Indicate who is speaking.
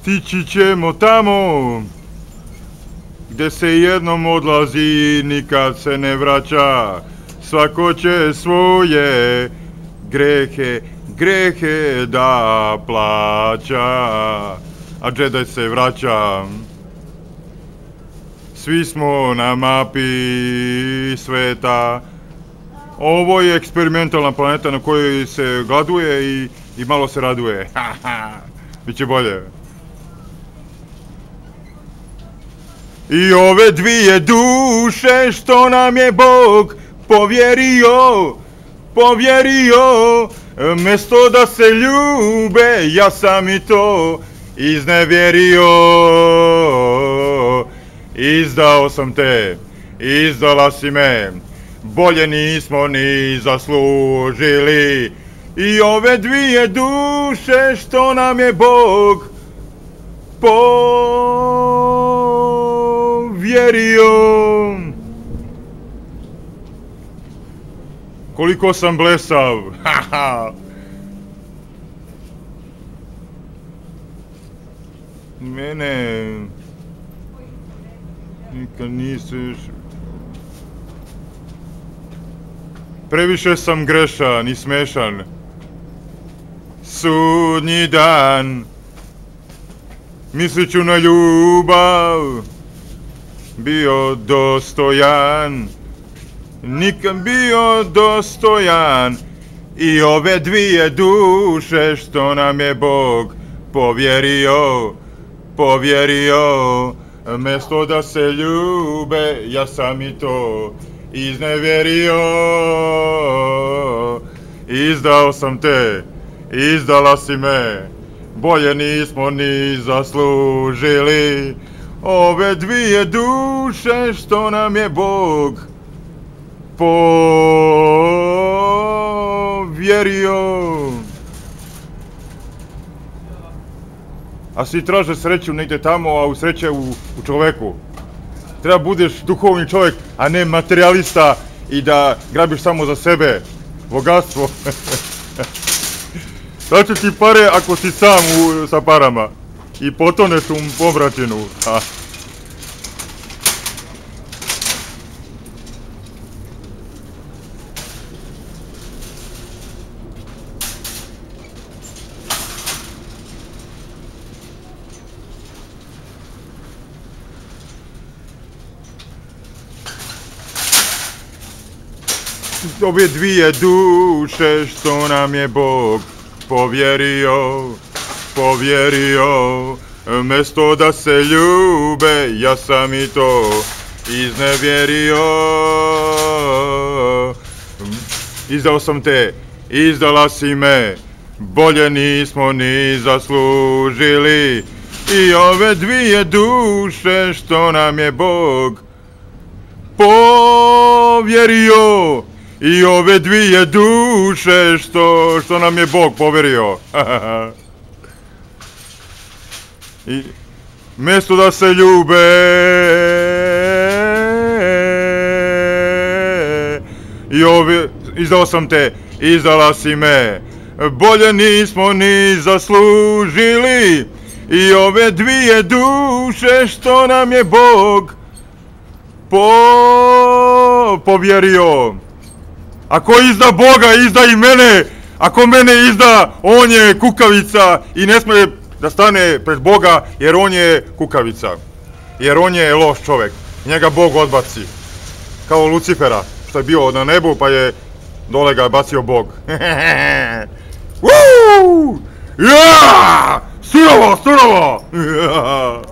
Speaker 1: Stići ćemo tamo gdje se jednom odlazi, nikad se ne vraća. Svako će svoje grehe, grehe da plaća. A Jedi se vraća. Svi smo na mapi sveta. Ovo je eksperimentalna planeta na kojoj se gladuje i, i malo se raduje. Biće bolje. I ove dvije duše što nam je Bog povjerio, povjerio, mesto da se ljube, ja sam i to iznevjerio. Izdao sam te, izdala si me, bolje nismo ni zaslužili. I ove dvije duše što nam je Bog povjerio. Koliko sam blesav. Mene nikad još... Previše sam grešan i smešan. Sudnji dan Mislit ću na ljubav Bio dostojan. Nikad bio dostojan. I ove dvije duše što nam je Bog povjerio Povjerio. Mesto da se ljube Ja sam i to iznevjerio Izdao sam te Izdala si me, bolje nismo ni zaslužili Ove dvije duše što nam je Bog povjerio. A svi traže sreću negdje tamo, a u sreće u, u čoveku. Treba budeš duhovni čovjek, a ne materijalista i da grabiš samo za sebe bogatstvo. Daću ti pare ako si sam u, sa parama. I potoneš u pomračinu. Ha. Ove dvije duše što nam je Bog povjerio, povjerio, mesto da se ljube, ja sam i to iznevjerio. Izdao sam te, izdala si me, bolje nismo ni zaslužili. I ove dvije duše što nam je Bog povjerio. I ove dvije duše što, što nam je Bog poverio. I mjesto da se ljube. I ove, izdao sam te, izdala si me. Bolje nismo ni zaslužili. I ove dvije duše što nam je Bog po, povjerio. Ako izda Boga, izda i mene. Ako mene izda, on je kukavica i ne smije da stane pred Boga jer on je kukavica. Jer on je loš čovjek. Njega Bog odbaci. Kao Lucifera, što je bio na nebu pa je dole ga bacio Bog. Woo! Ja! Surovo, surovo!